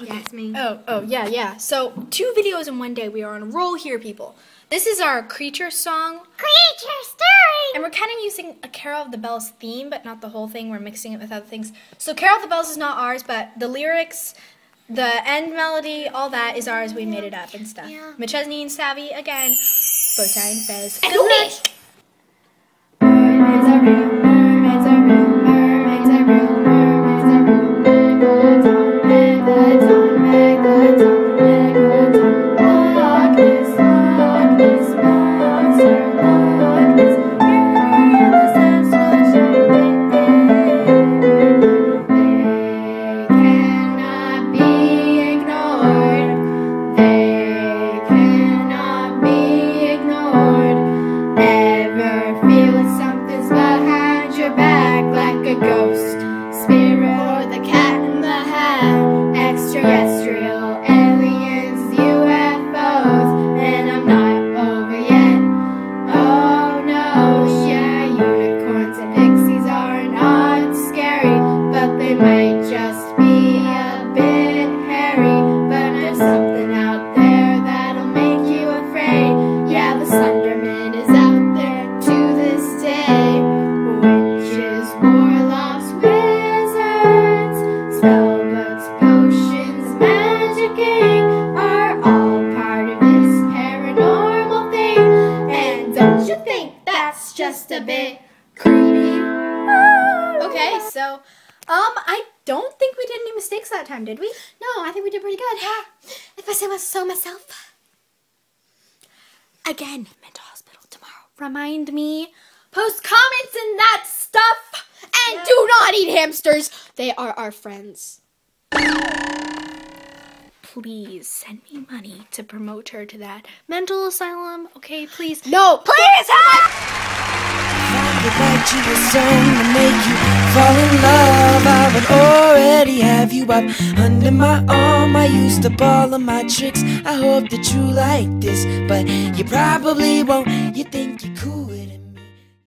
Yeah, it's me. Oh, oh, yeah, yeah. So, two videos in one day. We are on a roll here, people. This is our creature song, Creature story. and we're kind of using a Carol of the Bells theme, but not the whole thing. We're mixing it with other things. So, Carol of the Bells is not ours, but the lyrics, the end melody, all that is ours. We made it up and stuff. Yeah. Machesney and Savvy again. Bowtie and Fez. And Go just a bit creepy? Okay, so, um, I don't think we did any mistakes that time, did we? No, I think we did pretty good. If I say so myself. Again, mental hospital tomorrow. Remind me. Post comments and that stuff. And do not eat hamsters. They are our friends. Please send me money to promote her to that mental asylum. Okay, please. No, please help! I would write you a song to make you fall in love. I would already have you up under my arm. I used up all of my tricks. I hope that you like this, but you probably won't. You think you're cool.